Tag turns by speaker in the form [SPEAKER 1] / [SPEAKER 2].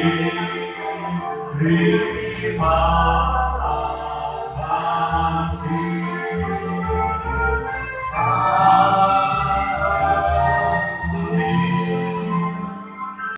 [SPEAKER 1] Praise, praise, praise, praise,